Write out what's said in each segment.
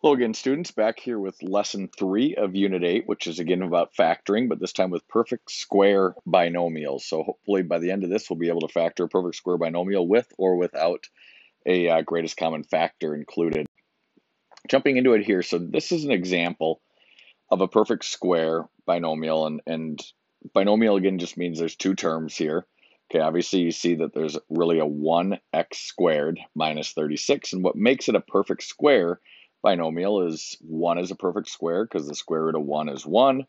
Hello again, students. Back here with lesson three of unit eight, which is again about factoring, but this time with perfect square binomials. So hopefully by the end of this, we'll be able to factor a perfect square binomial with or without a uh, greatest common factor included. Jumping into it here, so this is an example of a perfect square binomial, and, and binomial again just means there's two terms here. Okay, obviously you see that there's really a 1x squared minus 36, and what makes it a perfect square binomial is 1 is a perfect square because the square root of 1 is 1.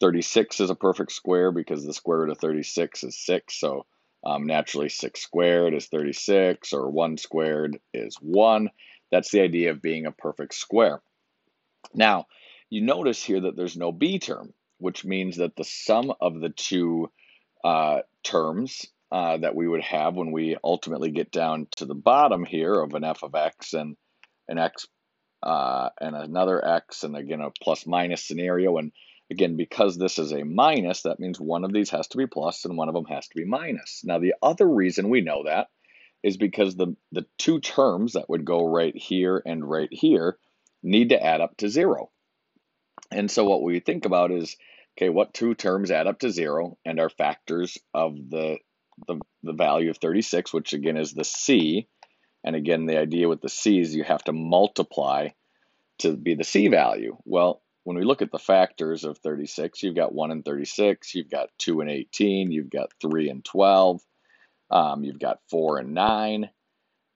36 is a perfect square because the square root of 36 is 6. So um, naturally 6 squared is 36 or 1 squared is 1. That's the idea of being a perfect square. Now, you notice here that there's no b term, which means that the sum of the two uh, terms uh, that we would have when we ultimately get down to the bottom here of an f of x and an x uh, and another x, and again a plus minus scenario. And again, because this is a minus, that means one of these has to be plus and one of them has to be minus. Now, the other reason we know that is because the, the two terms that would go right here and right here need to add up to zero. And so what we think about is, okay, what two terms add up to zero and are factors of the, the, the value of 36, which again is the c, and again, the idea with the c is you have to multiply to be the c value. Well, when we look at the factors of 36, you've got 1 and 36, you've got 2 and 18, you've got 3 and 12, um, you've got 4 and 9,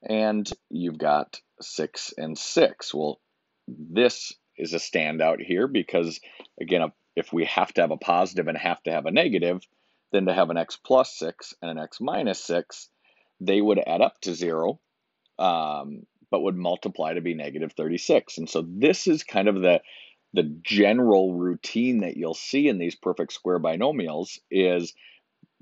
and you've got 6 and 6. Well, this is a standout here because, again, if we have to have a positive and have to have a negative, then to have an x plus 6 and an x minus 6, they would add up to 0 um, but would multiply to be negative 36. And so this is kind of the the general routine that you'll see in these perfect square binomials is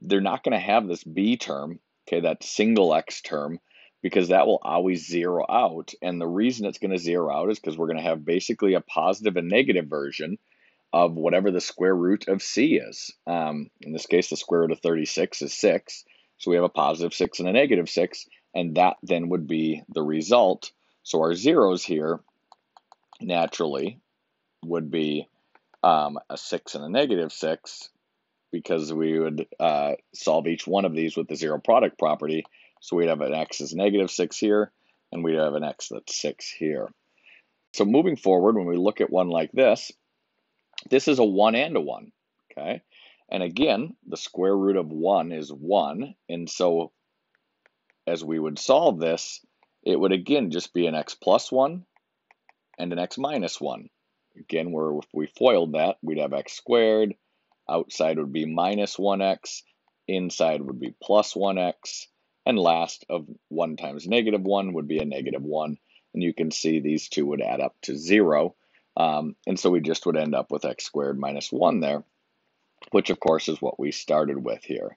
they're not going to have this b term, okay, that single x term, because that will always zero out. And the reason it's going to zero out is because we're going to have basically a positive and negative version of whatever the square root of c is. Um, in this case, the square root of 36 is 6. So we have a positive 6 and a negative 6 and that then would be the result. So our zeros here naturally would be um, a 6 and a negative 6 because we would uh, solve each one of these with the zero product property. So we'd have an x is negative 6 here, and we'd have an x that's 6 here. So moving forward, when we look at one like this, this is a 1 and a 1, okay? And again, the square root of 1 is 1, and so as we would solve this, it would again just be an x plus 1 and an x minus 1. Again, where if we FOILed that, we'd have x squared, outside would be minus 1x, inside would be plus 1x, and last of 1 times negative 1 would be a negative 1. And you can see these two would add up to 0. Um, and so we just would end up with x squared minus 1 there, which of course is what we started with here.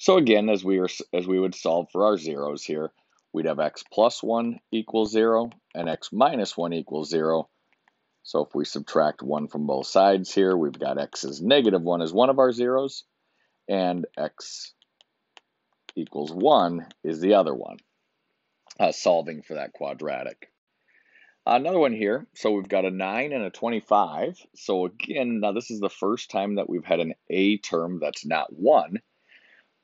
So again, as we, are, as we would solve for our zeros here, we'd have x plus 1 equals 0 and x minus 1 equals 0. So if we subtract 1 from both sides here, we've got x is negative 1 as one of our zeros, and x equals 1 is the other one, uh, solving for that quadratic. Another one here, so we've got a 9 and a 25. So again, now this is the first time that we've had an a term that's not 1.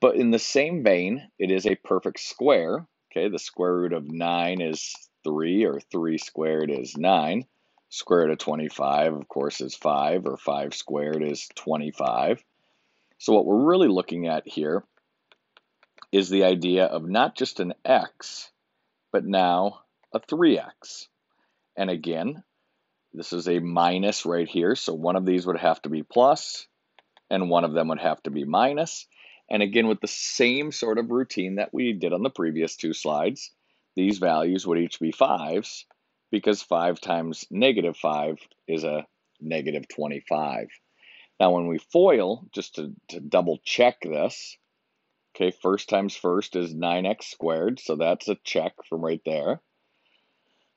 But in the same vein, it is a perfect square. Okay, the square root of 9 is 3, or 3 squared is 9. Square root of 25, of course, is 5, or 5 squared is 25. So what we're really looking at here is the idea of not just an x, but now a 3x. And again, this is a minus right here, so one of these would have to be plus, and one of them would have to be minus. And again, with the same sort of routine that we did on the previous two slides, these values would each be fives because 5 times negative 5 is a negative 25. Now, when we FOIL, just to, to double check this, okay, first times first is 9x squared, so that's a check from right there.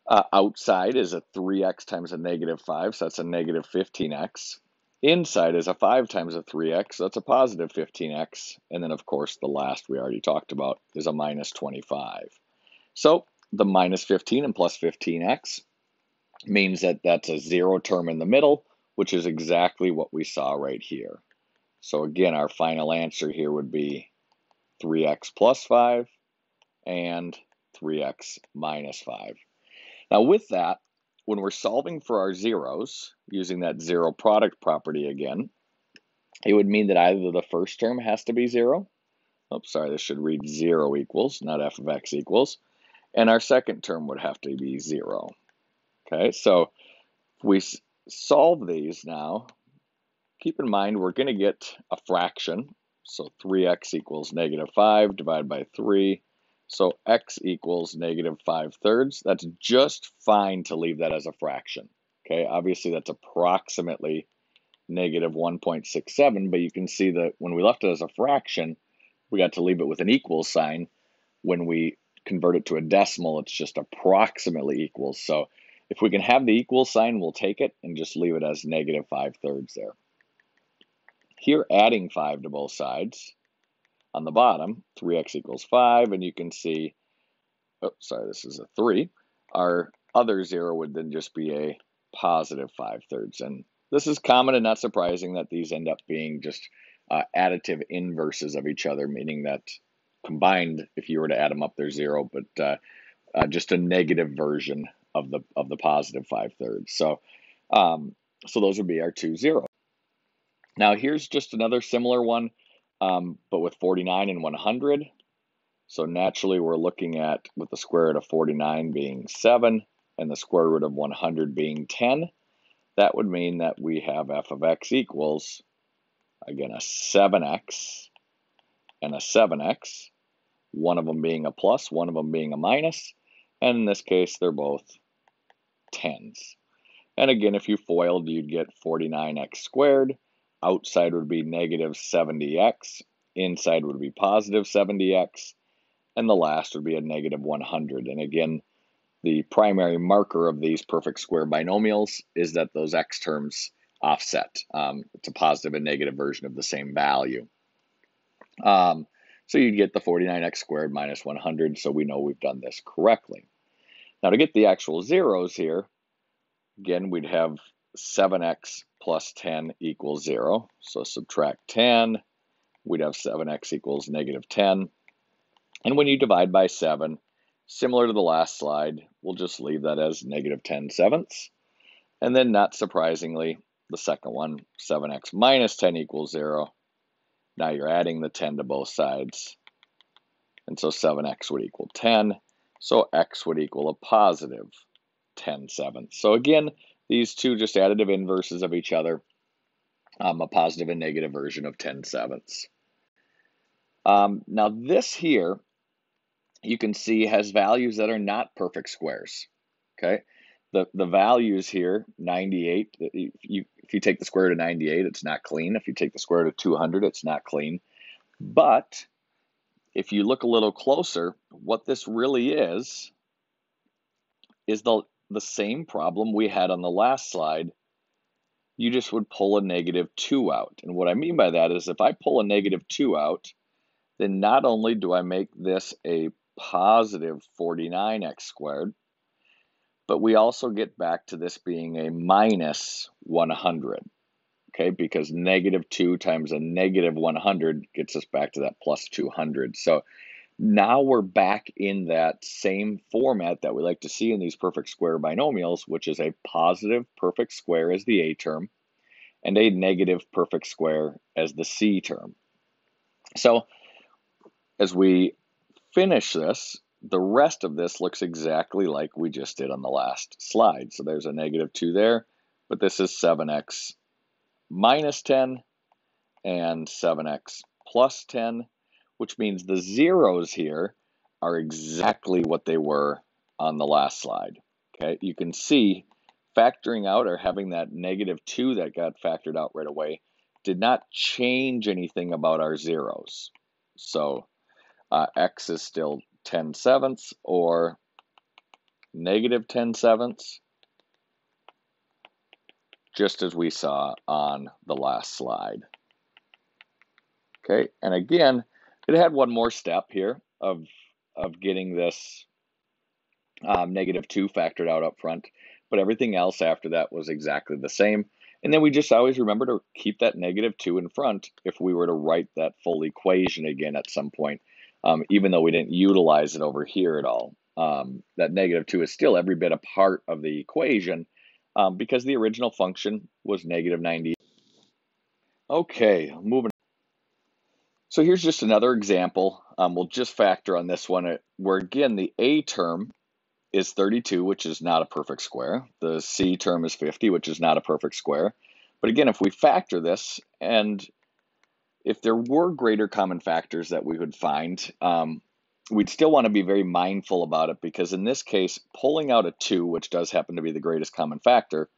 Uh, outside is a 3x times a negative 5, so that's a negative 15x. Inside is a 5 times a 3x, so that's a positive 15x. And then, of course, the last we already talked about is a minus 25. So the minus 15 and plus 15x means that that's a zero term in the middle, which is exactly what we saw right here. So again, our final answer here would be 3x plus 5 and 3x minus 5. Now with that, when we're solving for our zeros, using that zero product property again, it would mean that either the first term has to be 0. Oh, sorry, this should read 0 equals, not f of x equals. And our second term would have to be 0. Okay, so if we solve these now, keep in mind we're going to get a fraction. So 3x equals negative 5 divided by 3. So x equals negative 5 thirds. That's just fine to leave that as a fraction. Okay, obviously that's approximately negative 1.67, but you can see that when we left it as a fraction, we got to leave it with an equal sign. When we convert it to a decimal, it's just approximately equal. So if we can have the equal sign, we'll take it and just leave it as negative 5 thirds there. Here, adding 5 to both sides. On the bottom, 3x equals 5, and you can see, oh, sorry, this is a 3. Our other 0 would then just be a positive 5 thirds. And this is common and not surprising that these end up being just uh, additive inverses of each other, meaning that combined, if you were to add them up, they're 0, but uh, uh, just a negative version of the of the positive 5 thirds. So, um, so those would be our two zeros. Now here's just another similar one, um, but with 49 and 100. So naturally we're looking at with the square root of 49 being 7 and the square root of 100 being 10. That would mean that we have f of x equals, again, a 7x and a 7x, one of them being a plus, one of them being a minus, and in this case, they're both 10s. And again, if you FOILed, you'd get 49x squared Outside would be negative 70x, inside would be positive 70x, and the last would be a negative 100. And again, the primary marker of these perfect square binomials is that those x terms offset. Um, it's a positive and negative version of the same value. Um, so you'd get the 49x squared minus 100, so we know we've done this correctly. Now to get the actual zeros here, again, we'd have 7x plus 10 equals 0. So subtract 10, we'd have 7x equals negative 10. And when you divide by 7, similar to the last slide, we'll just leave that as negative 10 sevenths. And then not surprisingly, the second one, 7x minus 10 equals 0. Now you're adding the 10 to both sides. And so 7x would equal 10. So x would equal a positive 10 sevenths. So again, these two just additive inverses of each other, um, a positive and negative version of 10 sevenths. Um, now this here, you can see has values that are not perfect squares, okay? The, the values here, 98, if you, if you take the square root of 98, it's not clean. If you take the square root of 200, it's not clean. But if you look a little closer, what this really is, is the the same problem we had on the last slide, you just would pull a negative 2 out. And what I mean by that is if I pull a negative 2 out, then not only do I make this a positive 49x squared, but we also get back to this being a minus 100. Okay, because negative 2 times a negative 100 gets us back to that plus 200. So now we're back in that same format that we like to see in these perfect square binomials, which is a positive perfect square as the A term and a negative perfect square as the C term. So as we finish this, the rest of this looks exactly like we just did on the last slide. So there's a negative 2 there, but this is 7x minus 10 and 7x plus 10 which means the zeros here are exactly what they were on the last slide. Okay, you can see factoring out or having that negative 2 that got factored out right away did not change anything about our zeros. So uh, x is still 10 sevenths or negative 10 sevenths, just as we saw on the last slide. Okay, and again, it had one more step here of of getting this um, negative 2 factored out up front. but everything else after that was exactly the same. And then we just always remember to keep that negative 2 in front if we were to write that full equation again at some point, um, even though we didn't utilize it over here at all. Um, that negative 2 is still every bit a part of the equation um, because the original function was negative 90. Okay, moving. So here's just another example. Um, we'll just factor on this one uh, where again the a term is 32, which is not a perfect square. The c term is 50, which is not a perfect square. But again, if we factor this, and if there were greater common factors that we would find, um, we'd still want to be very mindful about it because in this case, pulling out a 2, which does happen to be the greatest common factor,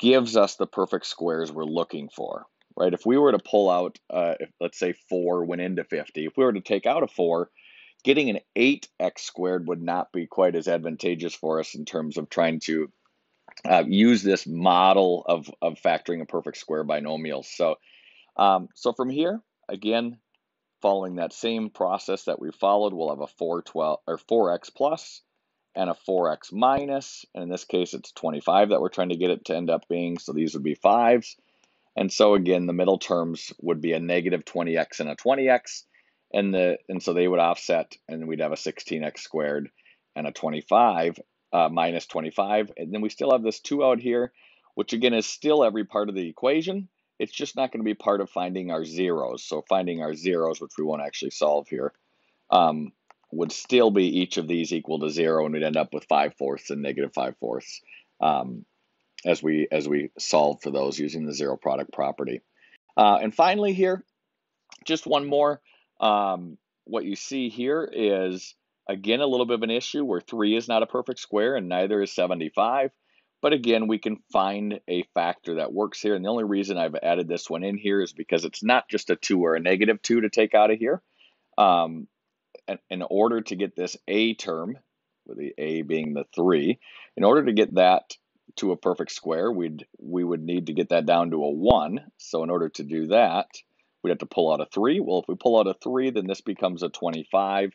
gives us the perfect squares we're looking for, right? If we were to pull out, uh, let's say 4 went into 50, if we were to take out a 4, getting an 8x squared would not be quite as advantageous for us in terms of trying to uh, use this model of, of factoring a perfect square binomial. So, um, so from here, again, following that same process that we followed, we'll have a 412 or 4x plus and a 4x minus. And in this case, it's 25 that we're trying to get it to end up being. So these would be fives. And so again, the middle terms would be a negative 20x and a 20x and the and so they would offset and we'd have a 16x squared and a 25 uh, minus 25 and then we still have this 2 out here which again is still every part of the equation. It's just not going to be part of finding our zeros. So finding our zeros which we won't actually solve here um, would still be each of these equal to zero and we'd end up with 5 fourths and negative 5 fourths. Um, as we as we solve for those using the zero product property uh, and finally here just one more um, what you see here is, again, a little bit of an issue where 3 is not a perfect square and neither is 75. But again, we can find a factor that works here. And the only reason I've added this one in here is because it's not just a 2 or a negative 2 to take out of here. Um, in order to get this a term, with the a being the 3, in order to get that to a perfect square, we'd we would need to get that down to a 1. So in order to do that, we'd have to pull out a 3. Well, if we pull out a 3, then this becomes a 25.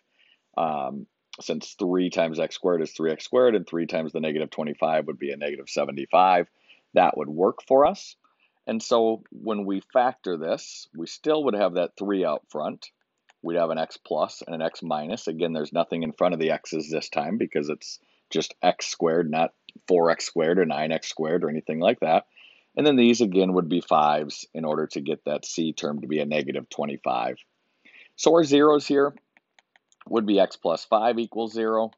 Um, since 3 times x squared is 3x squared, and 3 times the negative 25 would be a negative 75. That would work for us. And so when we factor this, we still would have that 3 out front. We'd have an x plus and an x minus. Again, there's nothing in front of the x's this time because it's just x squared, not 4x squared or 9x squared or anything like that. And then these again would be fives in order to get that C term to be a negative 25. So our zeros here would be x plus 5 equals 0.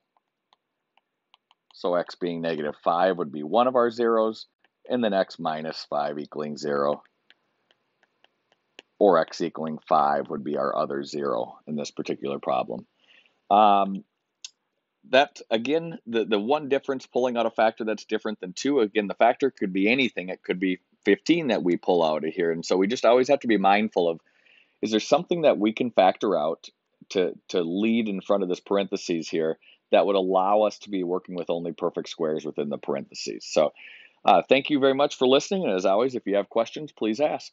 So x being negative 5 would be one of our zeros, and then x minus 5 equaling 0. Or x equaling 5 would be our other 0 in this particular problem. Um, that again the the one difference pulling out a factor that's different than two again the factor could be anything. It could be 15 that we pull out of here. And so we just always have to be mindful of is there something that we can factor out to to lead in front of this parentheses here that would allow us to be working with only perfect squares within the parentheses? So uh, thank you very much for listening. And as always if you have questions please ask